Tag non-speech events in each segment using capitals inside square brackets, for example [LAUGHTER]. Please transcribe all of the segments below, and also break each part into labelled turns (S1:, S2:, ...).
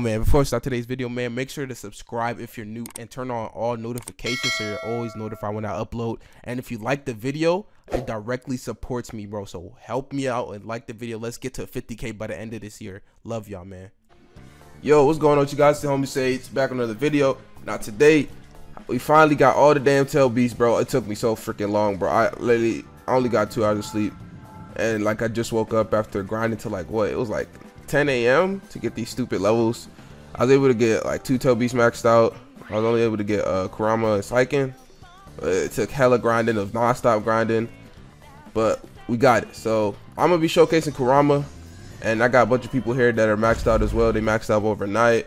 S1: Man, before I start today's video, man, make sure to subscribe if you're new and turn on all notifications so you're always notified when I upload. And if you like the video, it directly supports me, bro. So help me out and like the video. Let's get to 50K by the end of this year. Love y'all, man. Yo, what's going on with you guys? It's homie Sage back on another video. Now, today, we finally got all the damn tail beasts, bro. It took me so freaking long, bro. I literally I only got two hours of sleep. And like I just woke up after grinding to like what? It was like 10 a.m. to get these stupid levels. I was able to get like two beasts maxed out. I was only able to get uh, Kurama and Saiken. It took hella grinding of non-stop grinding, but we got it. So I'm gonna be showcasing Kurama, and I got a bunch of people here that are maxed out as well. They maxed out overnight.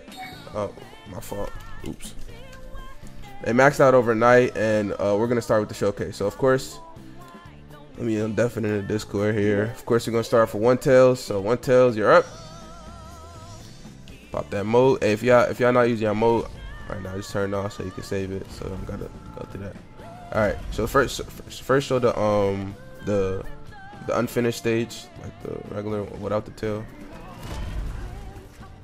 S1: Oh, my fault. Oops. They maxed out overnight, and uh, we're gonna start with the showcase. So of course, let me undeafen in the Discord here. Of course, we're gonna start for one tails. So one tails, you're up. Pop that mode. If y'all if y'all not using your mode right now, just turn it off so you can save it. So I'm gotta go through that. All right. So first, first show the um the the unfinished stage, like the regular without the tail.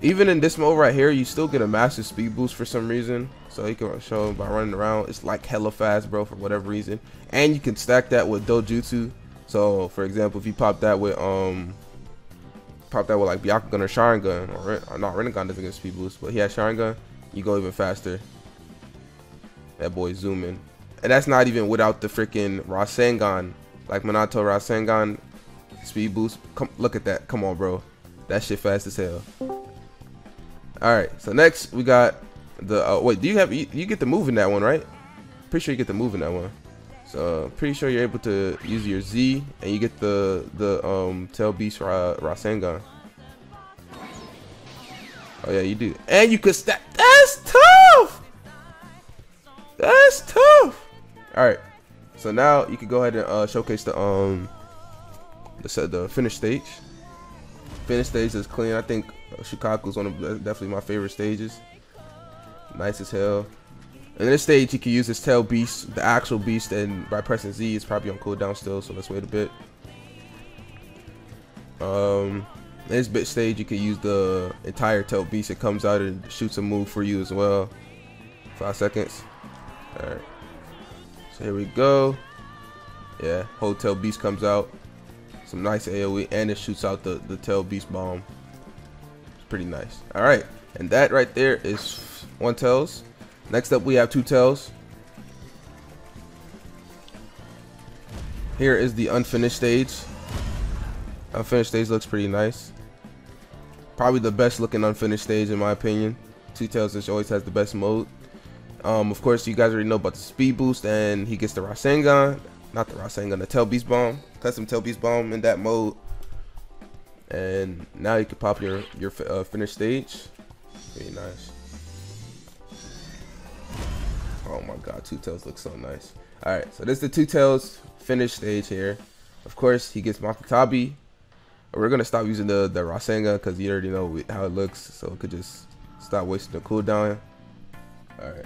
S1: Even in this mode right here, you still get a massive speed boost for some reason. So you can show by running around. It's like hella fast, bro, for whatever reason. And you can stack that with Dojutsu. So for example, if you pop that with um pop that with like Byakugan or Sharingan, or, or not Rinnegan doesn't get speed boost, but he has Sharingan, you go even faster. That boy zooming. And that's not even without the freaking Rasengan. Like Minato Rasengan speed boost. Come look at that. Come on, bro. That shit fast as hell. Alright, so next we got the uh, wait, do you have you get the move in that one, right? Pretty sure you get the move in that one. So pretty sure you're able to use your Z and you get the the um tail beast Ra Rasengan. Oh yeah, you do. And you could stack. That's tough. That's tough. All right. So now you can go ahead and uh, showcase the um the the finish stage. Finish stage is clean. I think is one of definitely my favorite stages. Nice as hell. In this stage, you can use his tail beast, the actual beast, and by pressing Z, it's probably on cooldown still, so let's wait a bit. Um, in this bit stage, you can use the entire tail beast. It comes out and shoots a move for you as well. Five seconds. Alright. So here we go. Yeah, whole tail beast comes out. Some nice AoE, and it shoots out the, the tail beast bomb. It's pretty nice. Alright, and that right there is one tails. Next up, we have two tails. Here is the unfinished stage. Unfinished stage looks pretty nice. Probably the best looking unfinished stage in my opinion. Two tails just always has the best mode. Um, of course, you guys already know about the speed boost, and he gets the Rasengan, not the Rasengan, the Tail Beast Bomb, custom Tail Beast Bomb in that mode. And now you can pop your your uh, finished stage. Pretty nice. My god, Two Tails looks so nice. Alright, so this is the Two Tails finish stage here. Of course, he gets Matatabi. We're going to stop using the, the Rasengan because you already know how it looks. So we could just stop wasting the cooldown. Alright.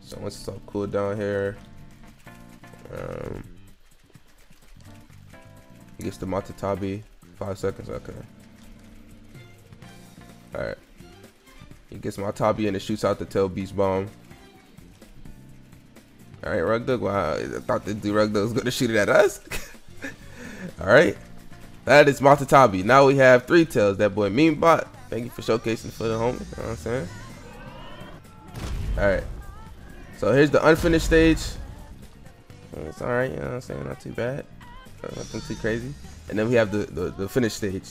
S1: So once it's all cooldown here. Um, he gets the Matatabi. Five seconds, okay. Alright. He gets Matatabi and it shoots out the Tail Beast Bomb. All right, Rugdug. Wow, I thought the dude Rugdug was gonna shoot it at us. [LAUGHS] All right, that is Matatabi. Now we have three tails. That boy Meanbot. Thank you for showcasing for the homie. You know what I'm saying? All right. So here's the unfinished stage. It's all right. You know what I'm saying? Not too bad. Nothing too crazy. And then we have the the, the finished stage.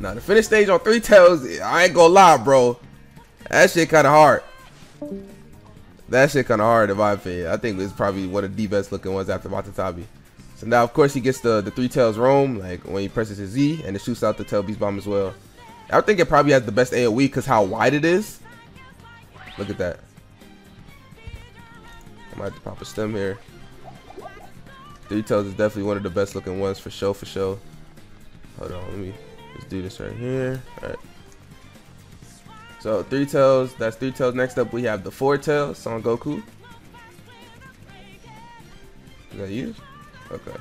S1: Now the finished stage on three tails. I ain't gonna lie, bro. That shit kind of hard. That shit kind of hard in my opinion. I think it's probably one of the best looking ones after Matatabi. So now, of course, he gets the, the three tails roam, like when he presses his Z, and it shoots out the tail beast bomb as well. I think it probably has the best AoE because how wide it is. Look at that. I might have to pop a stem here. Three tails is definitely one of the best looking ones for show for show. Hold on, let me let's do this right here. All right. So three tails, that's three tails. Next up we have the four tails, Son Goku. Is that you? Okay.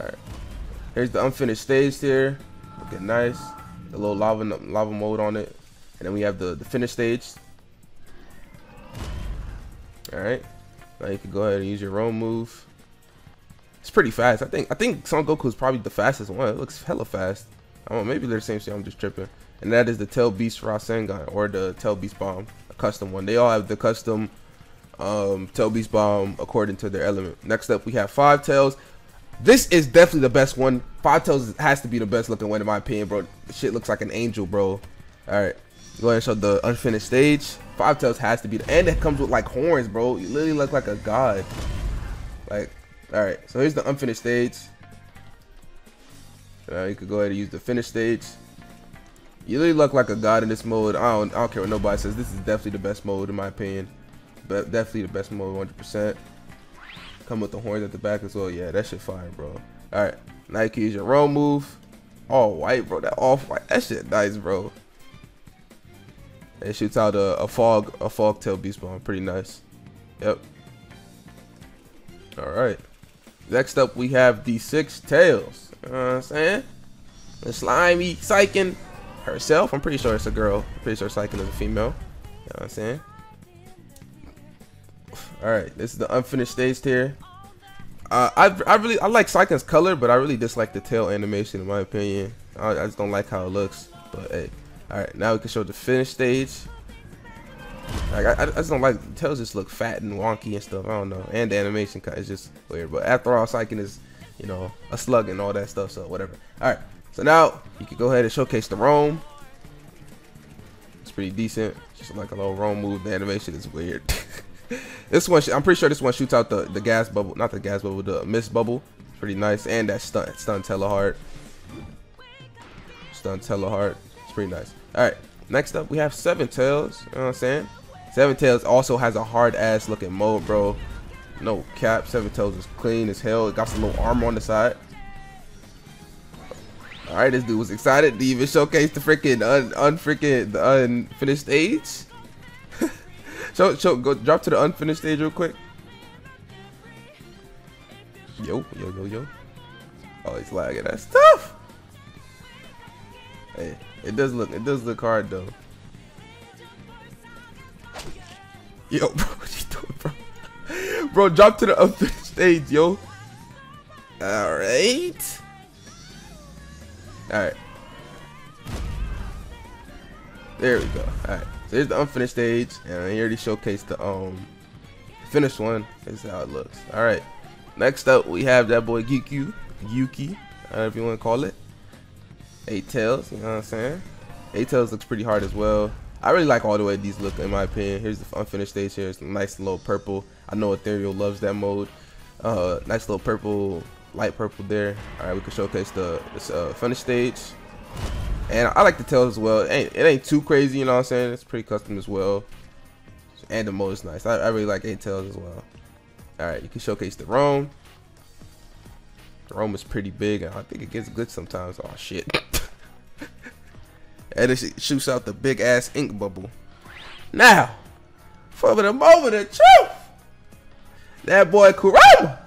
S1: Alright. Here's the unfinished stage here. Looking nice. the little lava lava mode on it, and then we have the the finish stage. All right, now you can go ahead and use your roam move. It's pretty fast. I think I think Son Goku is probably the fastest one. It looks hella fast. I don't know, maybe they're the same thing. I'm just tripping. And that is the Tail Beast Rasengan or the Tail Beast Bomb, a custom one. They all have the custom um, Tail Beast Bomb according to their element. Next up, we have Five Tails. This is definitely the best one. Five Tails has to be the best looking one in my opinion, bro. Shit looks like an angel, bro. All right, go ahead and show the unfinished stage. Five Tails has to be, the, and it comes with like horns, bro. You literally look like a god. Like, all right. So here's the unfinished stage. Uh, you could go ahead and use the finished stage. You literally look like a god in this mode. I don't, I don't care what nobody says. This is definitely the best mode in my opinion. But definitely the best mode, 100%. Come with the horns at the back as well. Yeah, that shit fire, bro. All right, can use your roll move. All white, bro. That off white. That shit nice, bro. It shoots out a, a fog, a fog tail beast bomb. Pretty nice. Yep. All right. Next up, we have the six tails. You know what I'm saying? The slimy Saiken herself. I'm pretty sure it's a girl. I'm pretty sure Saiken is a female. You know what I'm saying? All right, this is the unfinished stage here. Uh, I I really I like Saiken's color, but I really dislike the tail animation in my opinion. I, I just don't like how it looks. But hey, all right, now we can show the finished stage. Like I, I just don't like the tails just look fat and wonky and stuff. I don't know, and the animation is just weird. But after all, Saiken is you know a slug and all that stuff. So whatever. All right, so now you can go ahead and showcase the roam. It's pretty decent. Just like a little roam move. The animation is weird. [LAUGHS] this one, I'm pretty sure this one shoots out the, the gas bubble, not the gas bubble, the mist bubble. Pretty nice, and that stun, stun Teleheart. Stun Teleheart. It's pretty nice. All right, next up we have Seven Tails. You know what I'm saying? Seven Tails also has a hard ass looking mode, bro. No cap. Seven Tails is clean as hell. It got some little armor on the side. All right, this dude was excited to even showcase the freaking un, unfreaking the unfinished stage. [LAUGHS] So, so go drop to the unfinished stage real quick. Yo, yo, yo, yo. Oh, he's lagging. That's tough. Hey, it does look, it does look hard though. Yo, [LAUGHS] bro, what you doing, bro? Bro, drop to the unfinished stage, yo. All right. All right. There we go. All right. So here's the unfinished stage, and he already showcased the um finished one. This is how it looks. All right. Next up, we have that boy Gyuki, Gyuki, whatever you want to call it. Eight Tails, you know what I'm saying? Eight Tails looks pretty hard as well. I really like all the way these look in my opinion. Here's the unfinished stage here. It's a nice little purple. I know Ethereal loves that mode. Uh, nice little purple, light purple there. All right, we can showcase the this, uh, finished stage. And I like the tails as well. It ain't, it ain't too crazy, you know what I'm saying? It's pretty custom as well. And the mode is nice. I, I really like eight tails as well. Alright, you can showcase the roam. The roam is pretty big, and I think it gets good sometimes. Oh, shit. [LAUGHS] and it shoots out the big ass ink bubble. Now, for the moment of truth, that boy Kurama.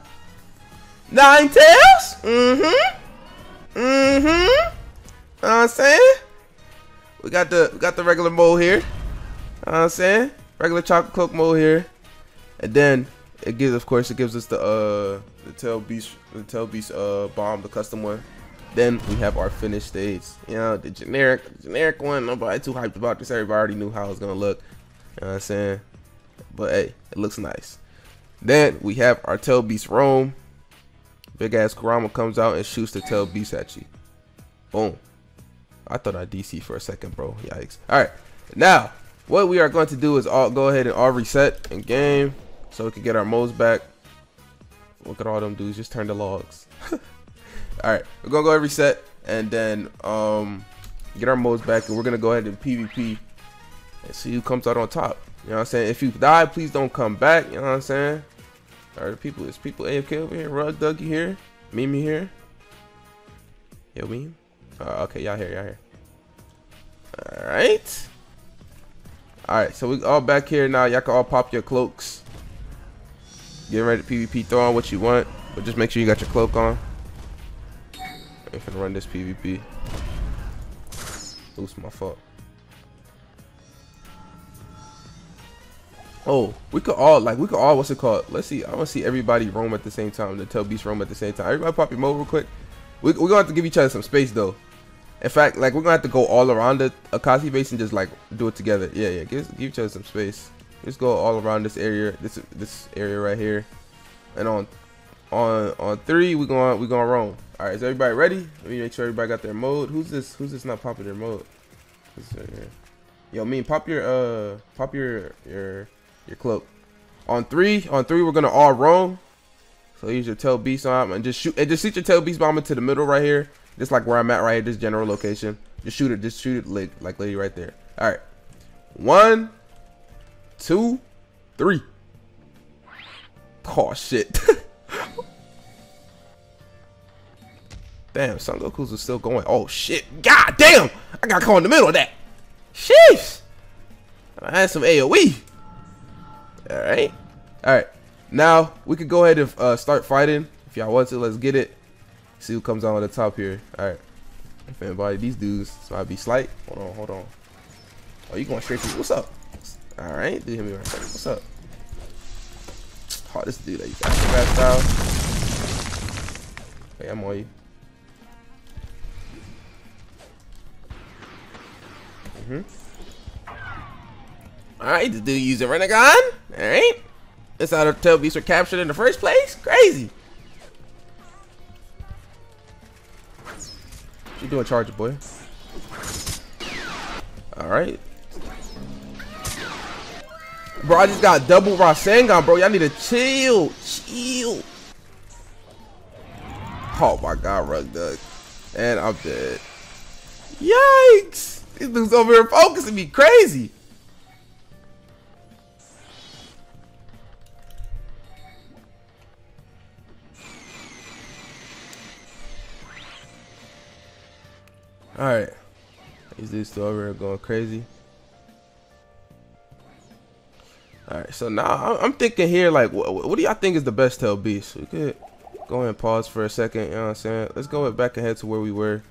S1: Nine tails? Mm-hmm. Mm-hmm. Know I'm saying? We got the we got the regular mode here. Know I'm saying? Regular chakra cloak mode here. And then it gives of course it gives us the uh the tail beast the tail beast uh bomb, the custom one. Then we have our finished stage. You know, the generic generic one. Nobody too hyped about this. Everybody already knew how it was gonna look. You know what I'm saying? But hey, it looks nice. Then we have our tail beast roam. Big ass Kurama comes out and shoots the tail beast at you. Boom. I thought I DC for a second, bro. Yikes. All right. Now, what we are going to do is all go ahead and all reset in game so we can get our modes back. Look at all them dudes. Just turn the logs. [LAUGHS] all right. We're to go ahead and reset and then um, get our modes back. And we're going to go ahead and PvP and see who comes out on top. You know what I'm saying? If you die, please don't come back. You know what I'm saying? All right, people, is people AFK over here? Rug Dougie here? Mimi here? Yo, Meme? Uh, okay, y'all here, y'all here. All right. All right, so we all back here now. Y'all can all pop your cloaks. Get ready to PvP. Throw on what you want, but just make sure you got your cloak on. I'm run this PvP. Oops, my fault. Oh, we could all like we could all what's it called? Let's see. I want to see everybody roam at the same time. The tail beast roam at the same time. Everybody pop your mode real quick. We we're gonna have to give each other some space though. In fact, like we're gonna have to go all around the Akatsuki base and just like do it together. Yeah, yeah. Give, give each other some space. Just go all around this area. This this area right here. And on on on three, we going we gonna roam. All right, is everybody ready? Let me make sure everybody got their mode. Who's this? Who's this not popping their mode? Yo, mean pop your uh pop your your your cloak. On three, on three, we're gonna all roam. So use your tail beast bomb and just shoot and just shoot your tail beast bomb into the middle right here. Just like where I'm at right here, this general location. Just shoot it, just shoot it like like lady right there. Alright. One, two, three. Oh shit. [LAUGHS] damn, Son Goku's is still going. Oh shit. God damn! I got caught in the middle of that. Sheesh. I had some AoE. Alright. Alright. Now, we could go ahead and uh, start fighting. If y'all want to, let's get it. See who comes out on the top here. Alright. If anybody, these dudes, so I'd be slight. Hold on, hold on. Oh, you going straight to What's up? Alright, do hit me right. What's up? Oh, this dude, like, acrobat style. Hey, I'm on you. Mm hmm Alright, this dude using Rinnegan. Alright. That's how the tail beasts were captured in the first place? Crazy. You doing charger boy? Alright. Bro, I just got double Rasengan, bro. Y'all need to chill. Chill. Oh my god, Rug Duck. And I'm dead. Yikes! These dudes over here focusing me crazy. Alright. These dudes still over here going crazy. Alright, so now I'm thinking here, like, what, what do y'all think is the best tail beast? We could go ahead and pause for a second, you know what I'm saying? Let's go back ahead to where we were.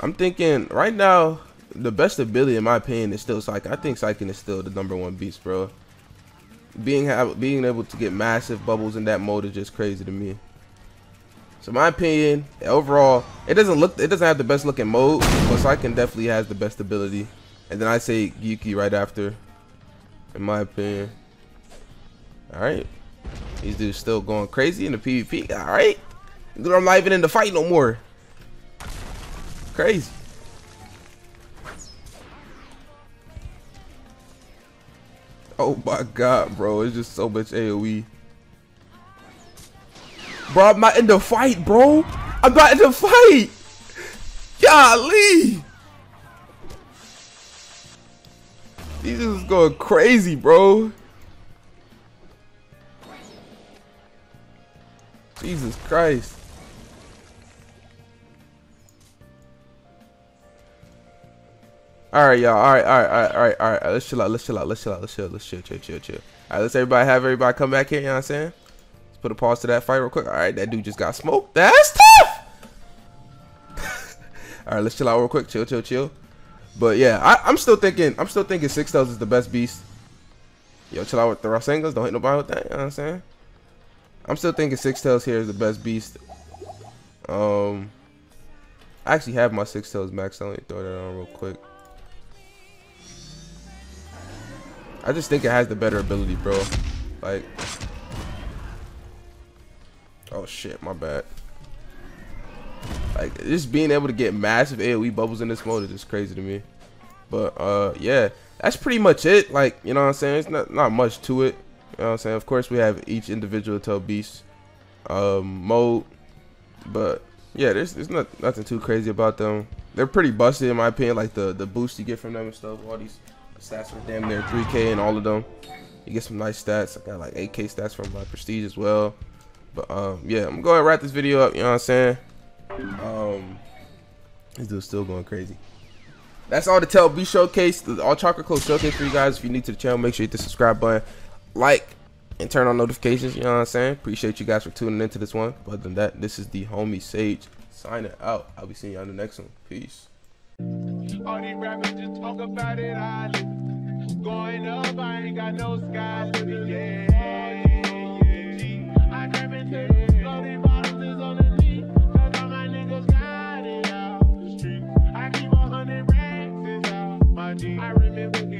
S1: I'm thinking, right now, the best ability, in my opinion, is still Saiken. I think Saiken is still the number one beast, bro. Being, being able to get massive bubbles in that mode is just crazy to me. So my opinion, overall, it doesn't look, it doesn't have the best looking mode, but Saiken definitely has the best ability. And then I say Gyuki right after, in my opinion. All right, these dudes still going crazy in the PvP. All right, Dude, I'm not even in the fight no more. Crazy. Oh my god, bro, it's just so much AoE. Bro, I'm not in the fight, bro. I'm not in the fight. Golly. These is going crazy, bro. Jesus Christ. All right, y'all. All right, all right, all right, all right, all right. Let's chill out. Let's chill out. Let's chill out. Let's chill. Let's chill, chill, chill, chill. All right, let's everybody have everybody come back here. You know what I'm saying? Put a pause to that fight real quick. All right, that dude just got smoked. That's tough. [LAUGHS] All right, let's chill out real quick. Chill, chill, chill. But yeah, I, am still thinking. I'm still thinking Six Tails is the best beast. Yo, chill out with the Rasengans. Don't hit nobody with that. You know what I'm saying? I'm still thinking Six Tails here is the best beast. Um, I actually have my Six Tails max. Let me throw that on real quick. I just think it has the better ability, bro. Like, Oh shit, my bad. Like just being able to get massive AoE bubbles in this mode is just crazy to me. But uh yeah, that's pretty much it. Like, you know what I'm saying? It's not not much to it. You know what I'm saying? Of course we have each individual tail beast um mode. But yeah, there's there's not nothing too crazy about them. They're pretty busted in my opinion, like the the boost you get from them and stuff. All these stats are damn near 3k and all of them. You get some nice stats. I got like 8k stats from my prestige as well. But um, yeah, I'm going to wrap this video up. You know what I'm saying? Um, this dude's still going crazy. That's all the tail beast showcase, the all chakra cloak showcase for you guys. If you're new to the channel, make sure you hit the subscribe button, like, and turn on notifications. You know what I'm saying? Appreciate you guys for tuning into this one. But other than that, this is the homie Sage signing out. I'll be seeing you on the next one. Peace.
S2: All these rappers just talk about it. I going up, I ain't got no sky yeah. I remember